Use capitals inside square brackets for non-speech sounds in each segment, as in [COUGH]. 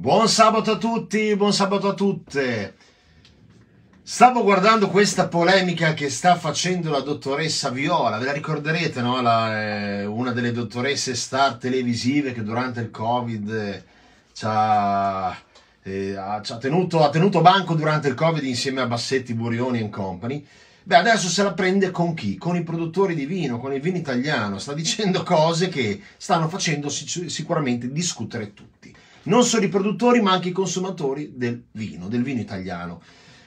Buon sabato a tutti, buon sabato a tutte. Stavo guardando questa polemica che sta facendo la dottoressa Viola, ve la ricorderete, no? La, eh, una delle dottoresse star televisive che durante il Covid eh, ci ha, eh, ha, ha, tenuto, ha tenuto banco durante il Covid insieme a Bassetti, Burioni e Company. Beh, adesso se la prende con chi? Con i produttori di vino, con il vino italiano. Sta dicendo cose che stanno facendo sicuramente discutere tutti non solo i produttori ma anche i consumatori del vino, del vino italiano.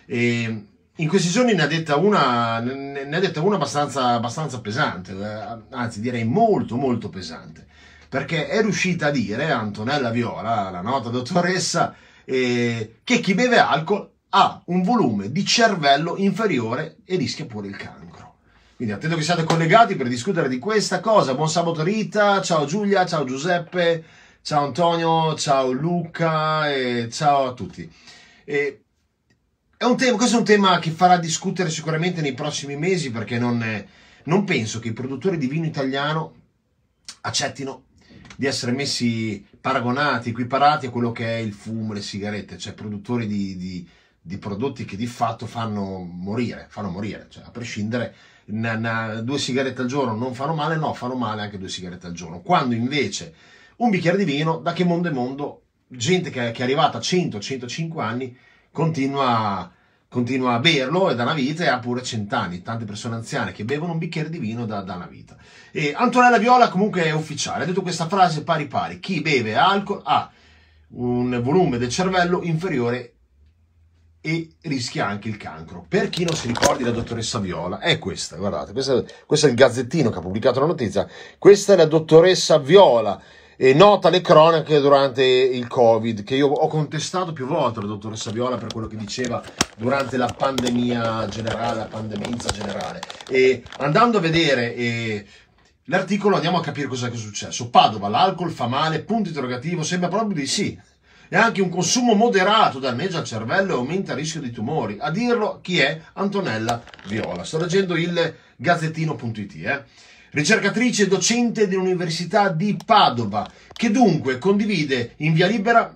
E in questi giorni ne ha detta una, ne ha detta una abbastanza, abbastanza pesante, eh, anzi direi molto molto pesante, perché è riuscita a dire Antonella Viola, la nota dottoressa, eh, che chi beve alcol ha un volume di cervello inferiore e rischia pure il cancro. Quindi attendo che siate collegati per discutere di questa cosa. Buon sabato Rita, ciao Giulia, ciao Giuseppe, Ciao Antonio, ciao Luca e ciao a tutti. E è tema, questo è un tema che farà discutere sicuramente nei prossimi mesi perché non, è, non penso che i produttori di vino italiano accettino di essere messi paragonati, equiparati a quello che è il fumo, le sigarette, cioè produttori di, di, di prodotti che di fatto fanno morire, fanno morire, cioè a prescindere, na, na, due sigarette al giorno non fanno male, no, fanno male anche due sigarette al giorno. Quando invece un bicchiere di vino, da che mondo è mondo, gente che, che è arrivata a 100-105 anni continua, continua, a berlo e da una vita e ha pure 100 anni, tante persone anziane che bevono un bicchiere di vino da, da una vita. E Antonella Viola comunque è ufficiale, ha detto questa frase pari pari, chi beve alcol ha un volume del cervello inferiore e rischia anche il cancro. Per chi non si ricordi la dottoressa Viola, è questa, guardate, questo, questo è il gazzettino che ha pubblicato la notizia, questa è la dottoressa Viola, e nota le cronache durante il Covid, che io ho contestato più volte la dottoressa Viola per quello che diceva durante la pandemia generale, la pandemenza generale. E andando a vedere eh, l'articolo andiamo a capire cosa è successo. Padova, l'alcol fa male, punto interrogativo, sembra proprio di sì. E anche un consumo moderato danneggia il cervello e aumenta il rischio di tumori. A dirlo chi è? Antonella Viola. Sto leggendo il gazzettino.it. Eh ricercatrice e docente dell'Università di Padova, che dunque condivide in via libera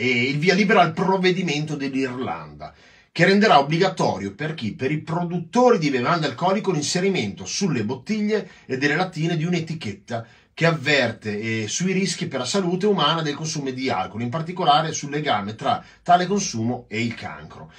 il via libera al provvedimento dell'Irlanda, che renderà obbligatorio per chi? Per i produttori di bevande alcoliche l'inserimento sulle bottiglie e delle lattine di un'etichetta che avverte eh, sui rischi per la salute umana del consumo di alcol, in particolare sul legame tra tale consumo e il cancro.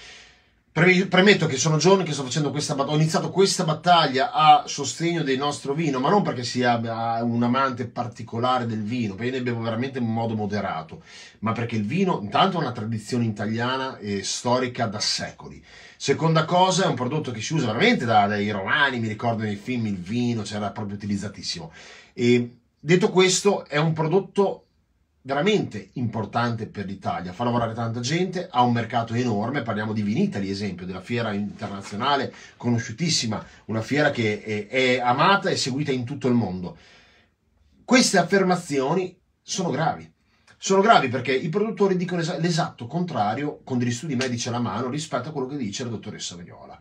Premetto che sono giorni che sto facendo questa battaglia, ho iniziato questa battaglia a sostegno del nostro vino, ma non perché sia un amante particolare del vino, perché ne bevo veramente in modo moderato, ma perché il vino intanto è una tradizione italiana e storica da secoli. Seconda cosa, è un prodotto che si usa veramente da, dai romani, mi ricordo nei film il vino, c'era proprio utilizzatissimo. E detto questo, è un prodotto veramente importante per l'Italia, fa lavorare tanta gente, ha un mercato enorme, parliamo di Vinitali, esempio, della fiera internazionale conosciutissima, una fiera che è, è amata e seguita in tutto il mondo. Queste affermazioni sono gravi. Sono gravi perché i produttori dicono l'esatto contrario, con degli studi medici alla mano, rispetto a quello che dice la dottoressa Vignola.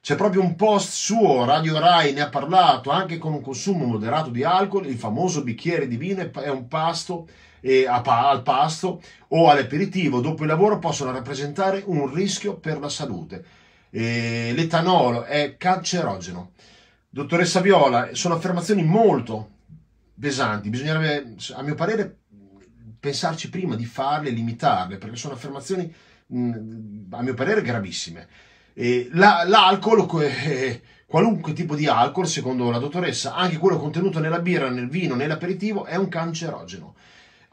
C'è proprio un post suo, Radio Rai ne ha parlato, anche con un consumo moderato di alcol, il famoso bicchiere di vino è un pasto eh, al pasto o all'aperitivo dopo il lavoro possono rappresentare un rischio per la salute. Eh, l'etanolo è cancerogeno. Dottoressa Viola, sono affermazioni molto pesanti, bisognerebbe, a mio parere, pensarci prima di farle e limitarle, perché sono affermazioni, mh, a mio parere, gravissime. Eh, la, l'alcol, [LAUGHS] qualunque tipo di alcol, secondo la dottoressa, anche quello contenuto nella birra, nel vino, nell'aperitivo, è un cancerogeno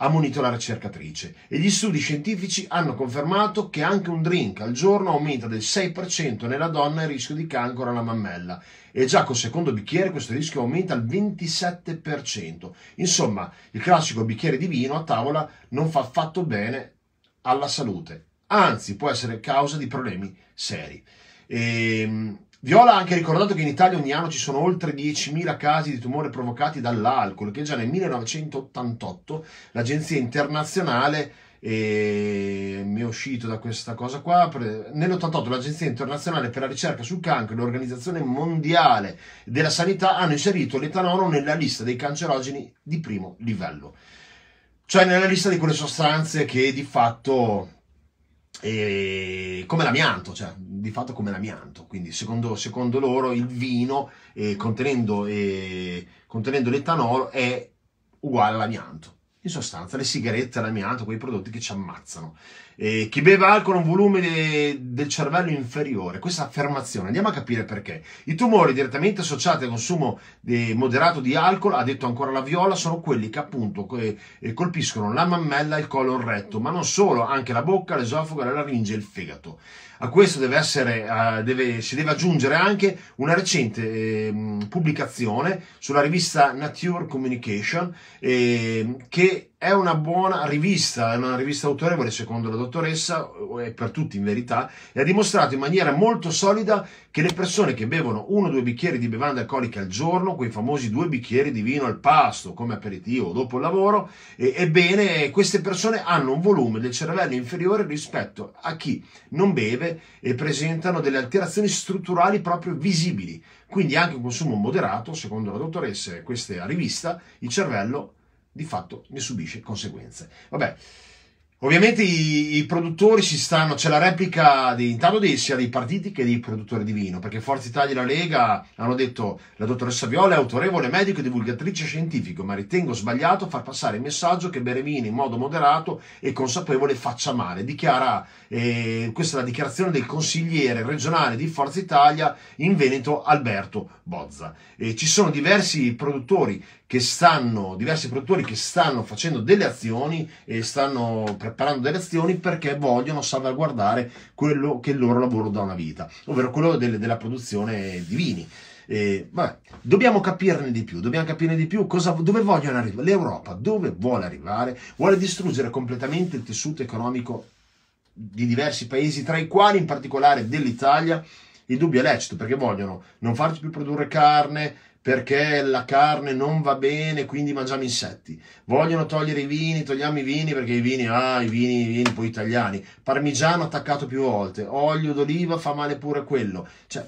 ha munito la ricercatrice e gli studi scientifici hanno confermato che anche un drink al giorno aumenta del 6% nella donna il rischio di cancro alla mammella e già col secondo bicchiere questo rischio aumenta al 27%. Insomma, il classico bicchiere di vino a tavola non fa affatto bene alla salute, anzi può essere causa di problemi seri. E, ehm, Viola ha anche ricordato che in Italia ogni anno ci sono oltre 10.000 casi di tumore provocati dall'alcol, che già nel 1988 l'Agenzia internazionale e mi è uscito da questa cosa qua. Nell'88 l'Agenzia internazionale per la ricerca sul cancro e l'Organizzazione mondiale della sanità hanno inserito l'etanolo nella lista dei cancerogeni di primo livello. cioè nella lista di quelle sostanze che di fatto eh, come l'amianto, cioè di fatto come l'amianto, quindi secondo, secondo loro il vino eh, contenendo, eh, contenendo l'etanolo è uguale all'amianto. In sostanza, le sigarette all'amianto, quei prodotti che ci ammazzano. Eh, chi beve alcol ha un volume de, del cervello inferiore. Questa affermazione, andiamo a capire perché. I tumori direttamente associati al consumo de, moderato di alcol, ha detto ancora la Viola, sono quelli che appunto eh, colpiscono la mammella il colon retto, ma non solo, anche la bocca, l'esofago, la laringe e il fegato. A questo deve essere, uh, deve, si deve aggiungere anche una recente eh, pubblicazione sulla rivista Nature Communication eh, che è una buona rivista, è una rivista autorevole secondo la dottoressa, e per tutti in verità, e ha dimostrato in maniera molto solida che le persone che bevono uno o due bicchieri di bevande alcoliche al giorno, quei famosi due bicchieri di vino al pasto come aperitivo dopo il lavoro, ebbene queste persone hanno un volume del cervello inferiore rispetto a chi non beve e presentano delle alterazioni strutturali proprio visibili. Quindi anche un consumo moderato, secondo la dottoressa e questa rivista, il cervello di fatto ne subisce conseguenze. Vabbè, Ovviamente i, i, produttori si stanno, c'è la replica di, intanto dei, sia dei partiti che dei produttori di vino, perché Forza Italia e la Lega hanno detto la dottoressa Viola è autorevole medico e divulgatrice scientifico, ma ritengo sbagliato far passare il messaggio che bere vino in modo moderato e consapevole faccia male. Dichiara, eh, questa è la dichiarazione del consigliere regionale di Forza Italia in Veneto Alberto Bozza. E ci sono diversi produttori che stanno, diversi produttori che stanno facendo delle azioni e stanno preparando delle azioni perché vogliono salvaguardare quello che è il loro lavoro da una vita, ovvero quello delle, della produzione di vini. Eh, vabbè, dobbiamo capirne di più, dobbiamo capirne di più cosa, dove vogliono arrivare. L'Europa dove vuole arrivare? Vuole distruggere completamente il tessuto economico di diversi paesi, tra i quali in particolare dell'Italia. Il dubbio è lecito perché vogliono non farci più produrre carne, perché la carne non va bene, quindi mangiamo insetti. Vogliono togliere i vini, togliamo i vini perché i vini, ah, i vini, i vini poi italiani. Parmigiano attaccato più volte, olio d'oliva fa male pure quello. Cioè,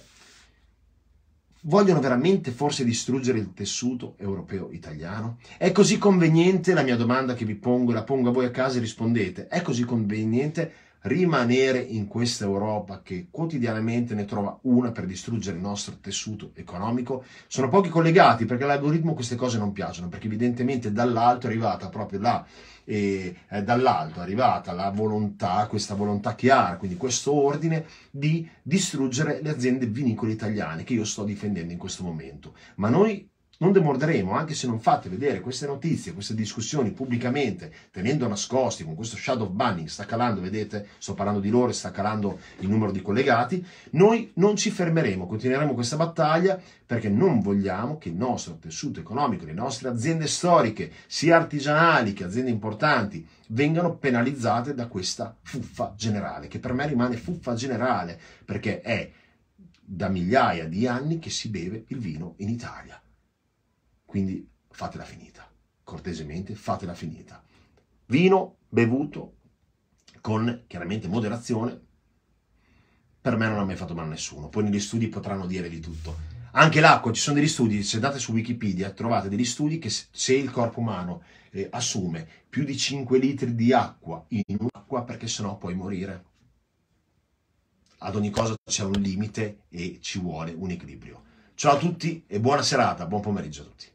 vogliono veramente forse distruggere il tessuto europeo italiano? È così conveniente la mia domanda che vi pongo, la pongo a voi a casa e rispondete. È così conveniente rimanere in questa Europa che quotidianamente ne trova una per distruggere il nostro tessuto economico, sono pochi collegati perché all'algoritmo queste cose non piacciono, perché evidentemente dall'alto è arrivata proprio là, eh, dall'alto è arrivata la volontà, questa volontà chiara, quindi questo ordine di distruggere le aziende vinicole italiane che io sto difendendo in questo momento. Ma noi non demorderemo, anche se non fate vedere queste notizie, queste discussioni pubblicamente, tenendo nascosti con questo shadow banning, sta calando, vedete, sto parlando di loro, sta calando il numero di collegati, noi non ci fermeremo, continueremo questa battaglia perché non vogliamo che il nostro tessuto economico, le nostre aziende storiche, sia artigianali che aziende importanti, vengano penalizzate da questa fuffa generale, che per me rimane fuffa generale, perché è da migliaia di anni che si beve il vino in Italia. Quindi fatela finita, cortesemente fatela finita. Vino bevuto con chiaramente moderazione, per me non ha mai fatto male a nessuno. Poi negli studi potranno dire di tutto. Anche l'acqua, ci sono degli studi, se andate su Wikipedia trovate degli studi che se il corpo umano eh, assume più di 5 litri di acqua in un'acqua perché sennò puoi morire. Ad ogni cosa c'è un limite e ci vuole un equilibrio. Ciao a tutti e buona serata, buon pomeriggio a tutti.